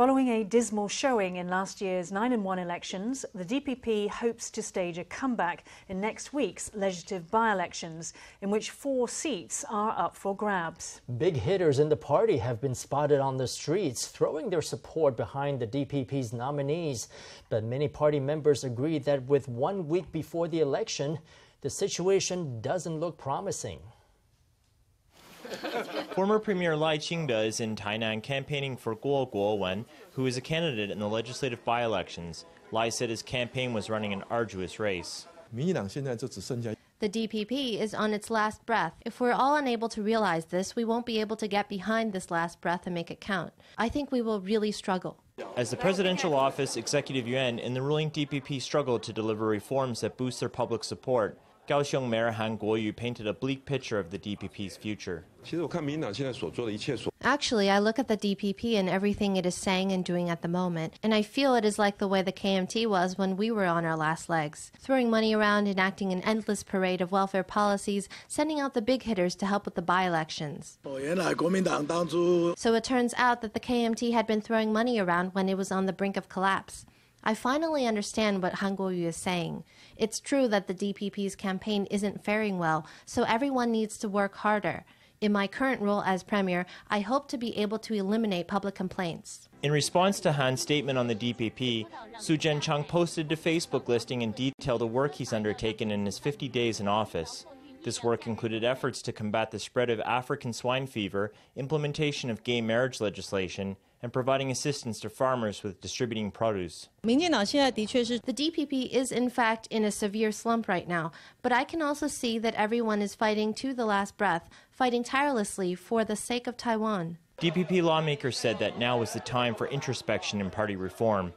Following a dismal showing in last year's 9-in-1 elections, the DPP hopes to stage a comeback in next week's legislative by elections, in which four seats are up for grabs. Big hitters in the party have been spotted on the streets, throwing their support behind the DPP's nominees. But many party members agree that with one week before the election, the situation doesn't look promising. Former Premier Lai Ching-te is in Tainan campaigning for Kuo Kuo-wen, who is a candidate in the legislative by-elections. Lai said his campaign was running an arduous race. The DPP is on its last breath. If we're all unable to realize this, we won't be able to get behind this last breath and make it count. I think we will really struggle. As the presidential office, Executive Yuan, and the ruling DPP struggle to deliver reforms that boost their public support, Kaohsiung Mayor Han Kuo-yu painted a bleak picture of the DPP's future. Actually, I look at the DPP and everything it is saying and doing at the moment, and I feel it is like the way the KMT was when we were on our last legs, throwing money around, enacting an endless parade of welfare policies, sending out the big hitters to help with the by-elections. So it turns out that the KMT had been throwing money around when it was on the brink of collapse. I finally understand what Han Kuo-yu is saying. It's true that the DPP's campaign isn't faring well, so everyone needs to work harder. In my current role as Premier, I hope to be able to eliminate public complaints. In response to Han's statement on the DPP, Su Tseng-chang posted to Facebook listing in detail the work he's undertaken in his 50 days in office. This work included efforts to combat the spread of African swine fever, implementation of gay marriage legislation, and providing assistance to farmers with distributing produce. The DPP is in fact in a severe slump right now, but I can also see that everyone is fighting to the last breath, fighting tirelessly for the sake of Taiwan. DPP lawmakers said that now was the time for introspection and party reform.